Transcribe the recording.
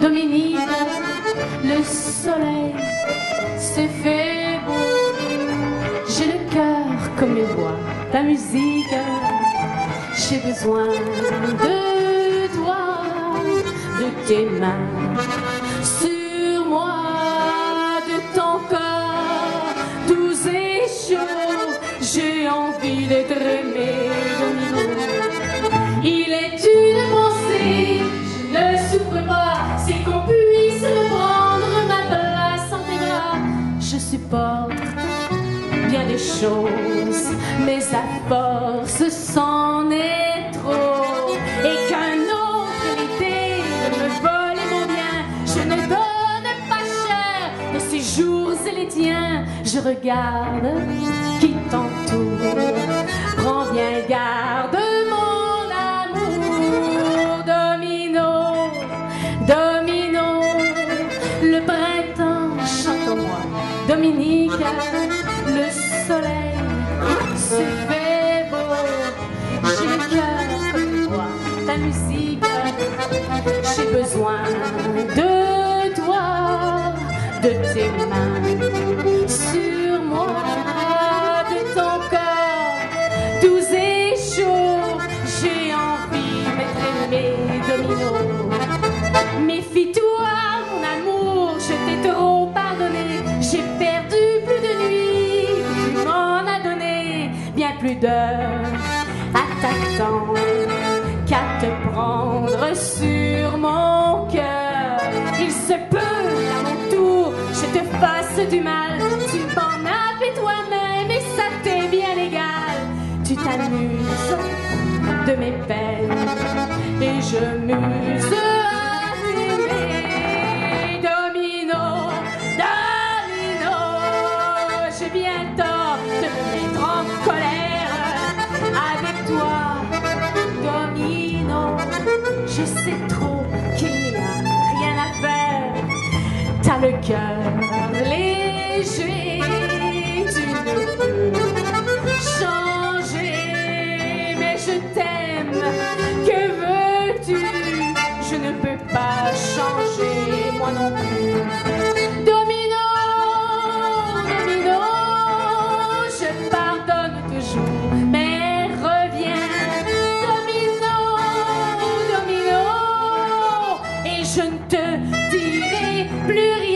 Dominique, le soleil s'est fait beau. J'ai le cœur comme mes voix, ta musique. J'ai besoin de toi, de tes mains sur moi, de ton corps doux et chaud. J'ai envie d'être aimé, Domino. Il est une bien des choses, mais à force c'en est trop. Et qu'un autre de me voler mon bien, je ne donne pas cher de ces jours et les tiens. Je regarde qui t'entoure, Dominique, le soleil se fait beau, j'ai le cœur comme toi, ta musique, j'ai besoin de toi, de tes mains. Sur moi, de ton corps doux et chaud, j'ai envie d'être aimé, domino. Méfie-toi, à t'attendre qu'à te prendre sur mon cœur. Il se peut qu'à mon tour, je te fasse du mal. Tu m'en as toi-même et ça t'est bien égal. Tu t'amuses de mes peines et je muse je sais trop qu'il n'y a rien à faire. T'as le cœur léger, tu ne peux changer, mais je t'aime. Que veux-tu? Je ne peux pas changer, moi non plus. Plus rien.